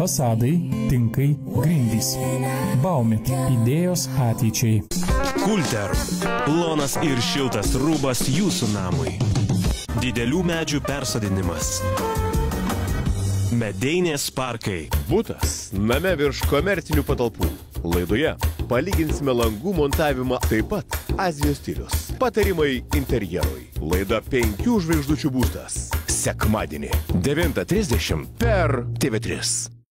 Fasadai, tinkai, grindys. Baumit - idėjos ateičiai. Kulter. Plonas ir šiltas rūbas jūsų namui. Didelių medžių persodinimas. Medeinės parkai. Butas name virš komercinių patalpų. Laidoje palyginsime langų montavimą taip pat Azijos stilius. Patarimai interjerui. Laida 5 žvaigždučių būstas. Sekmadienį 9.30 per TV3.